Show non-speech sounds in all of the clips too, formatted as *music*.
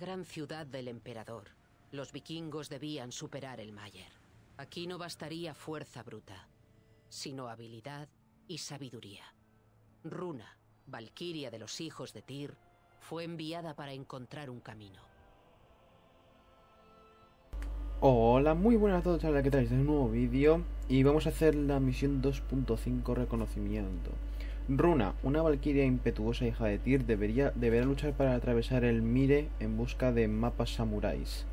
Gran ciudad del emperador. Los vikingos debían superar el Mayer. Aquí no bastaría fuerza bruta, sino habilidad y sabiduría. Runa, valquiria de los hijos de Tyr, fue enviada para encontrar un camino. Hola, muy buenas a todos, ¿qué tal? Este es un nuevo vídeo y vamos a hacer la misión 2.5 reconocimiento. Runa, una valquiria impetuosa hija de Tyr, debería, deberá luchar para atravesar el Mire en busca de mapas samuráis.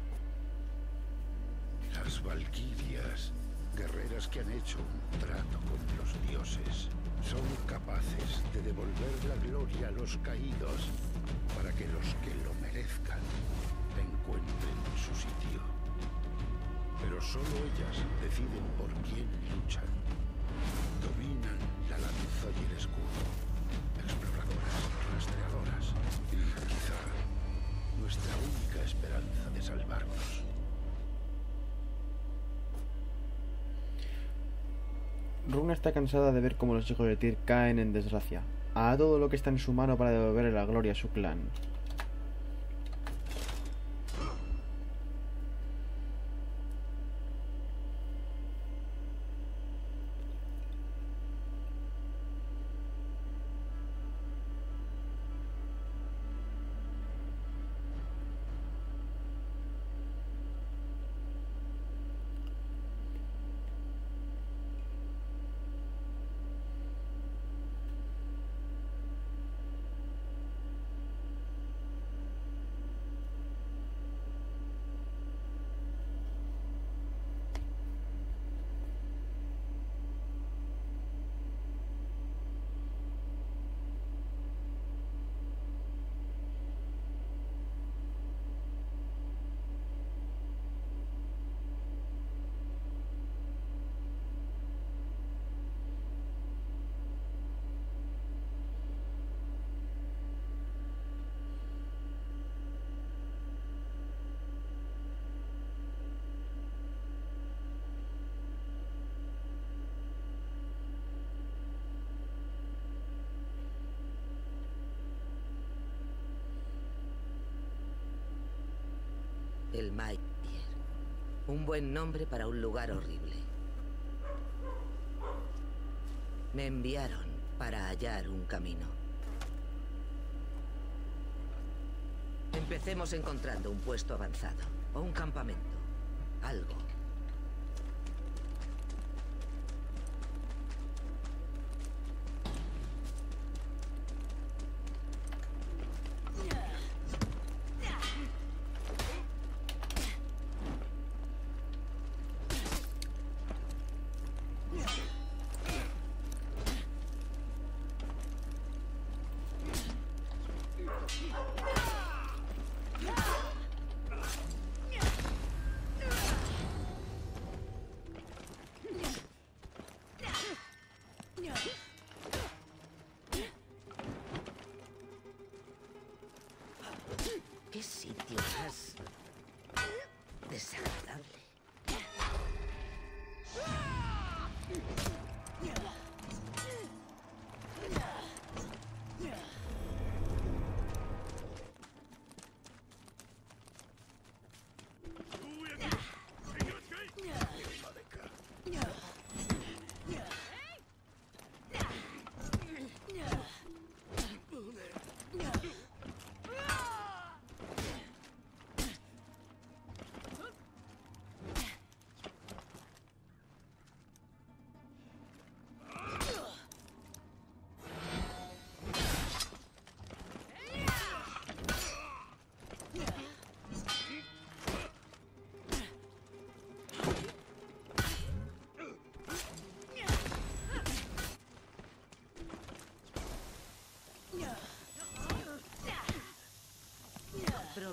Las valquirias, guerreras que han hecho un trato con los dioses, son capaces de devolver la gloria a los caídos para que los que lo merezcan encuentren su sitio. Pero solo ellas deciden por quién luchan. Escudo. Única esperanza de salvarnos. Runa está cansada de ver cómo los hijos de Tyr caen en desgracia. Hará todo lo que está en su mano para devolver la gloria a su clan. El Mayer. Un buen nombre para un lugar horrible. Me enviaron para hallar un camino. Empecemos encontrando un puesto avanzado o un campamento. Algo.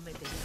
Prometedor.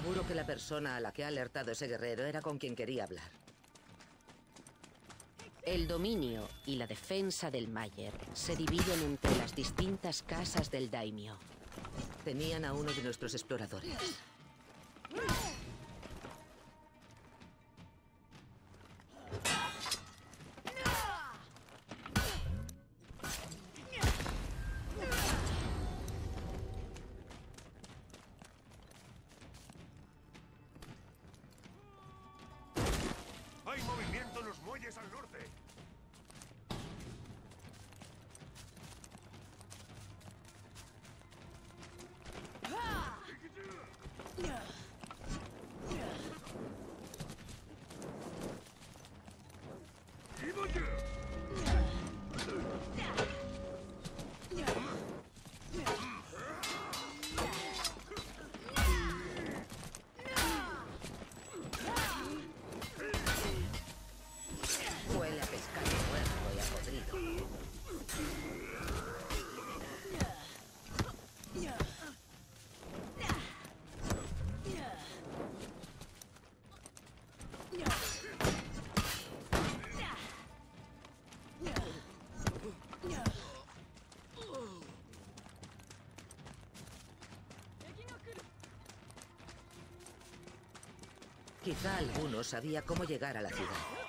Seguro que la persona a la que ha alertado ese guerrero era con quien quería hablar. El dominio y la defensa del Mayer se dividen entre las distintas casas del daimyo. Tenían a uno de nuestros exploradores. Quizá alguno sabía cómo llegar a la ciudad.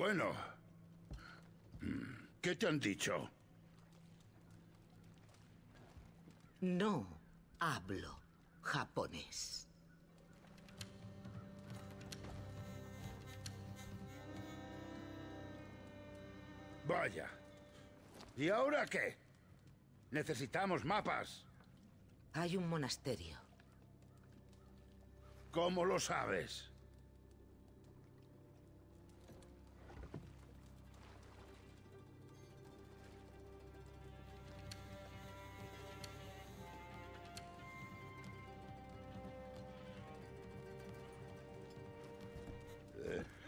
Bueno. Mm, ¿Qué te han dicho? No hablo japonés. Vaya. ¿Y ahora qué? Necesitamos mapas. Hay un monasterio. ¿Cómo lo sabes?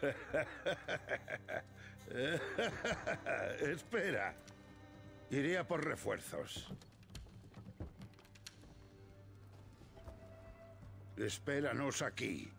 *laughs* Espera. Iré a por refuerzos. Espéranos aquí.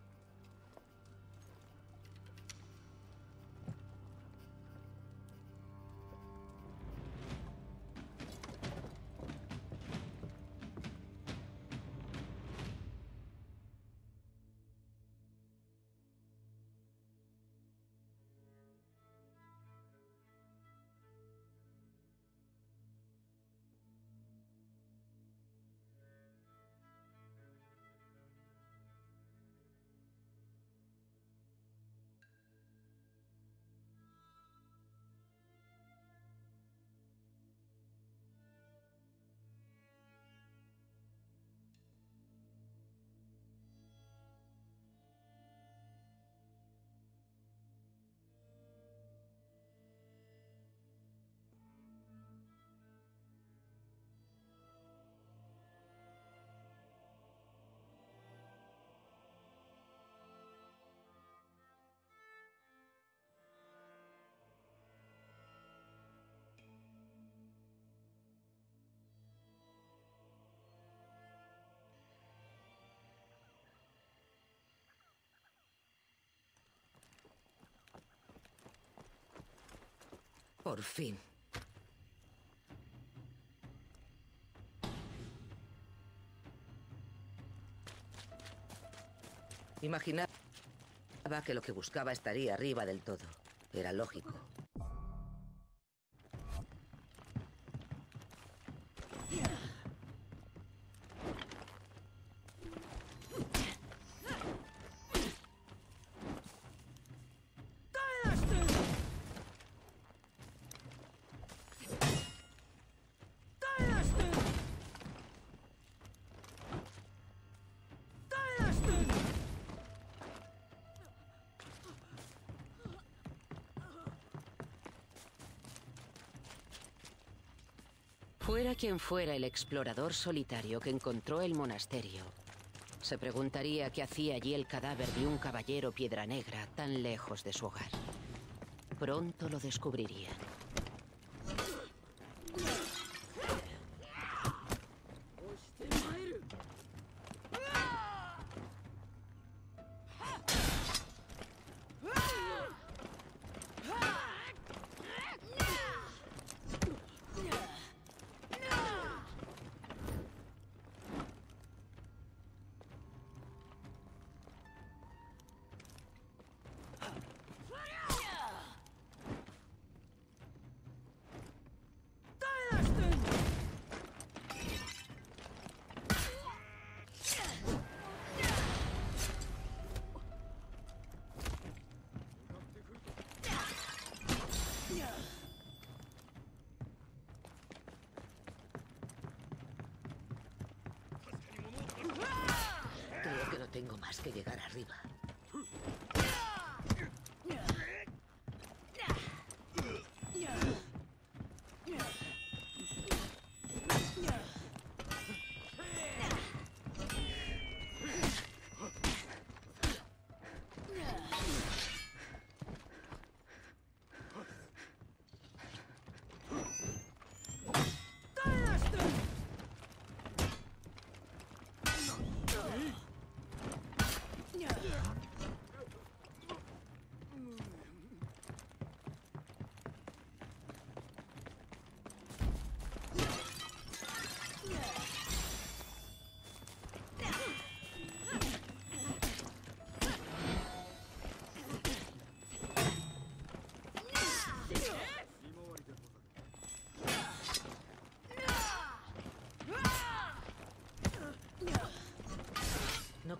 Por fin. Imaginaba que lo que buscaba estaría arriba del todo. Era lógico. Fuera quien fuera el explorador solitario que encontró el monasterio, se preguntaría qué hacía allí el cadáver de un caballero piedra negra tan lejos de su hogar. Pronto lo descubrirían. Llegar arriba.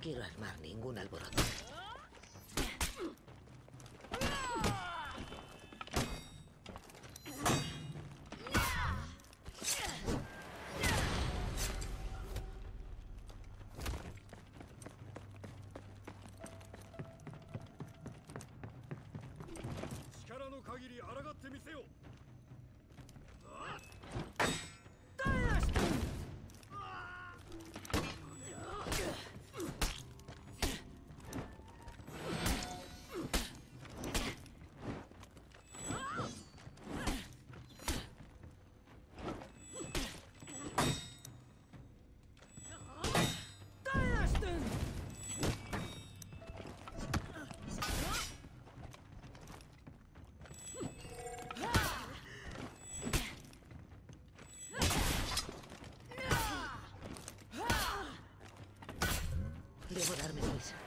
Quiero armar ningún alboroto. Debo darme prisa.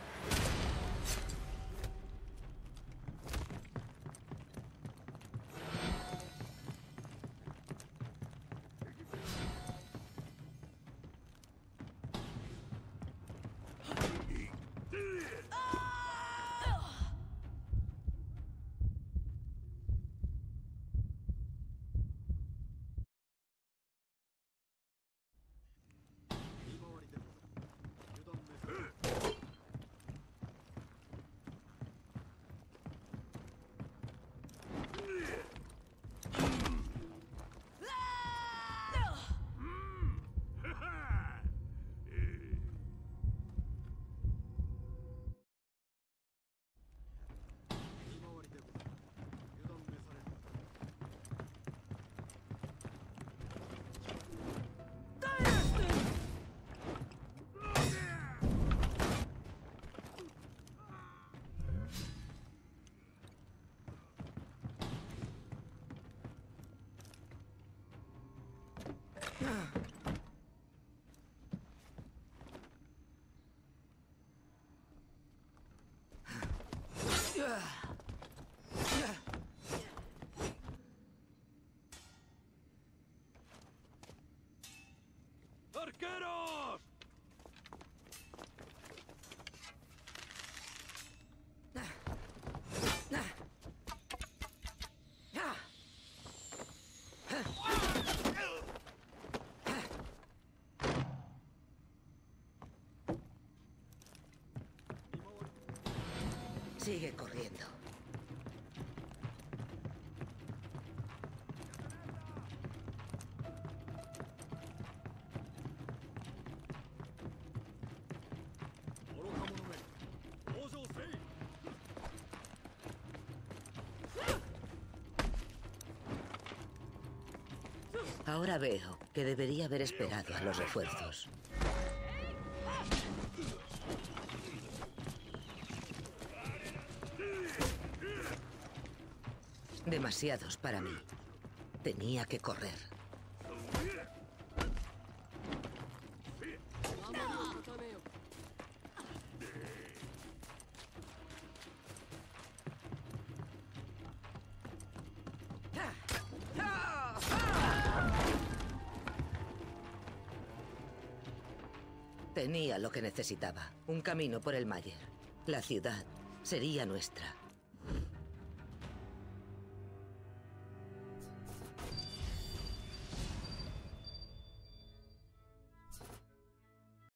¡Arqueros! Sigue corriendo. Ahora veo que debería haber esperado a los refuerzos. Demasiados para mí. Tenía que correr. Tenía lo que necesitaba. Un camino por el Mayer. La ciudad sería nuestra.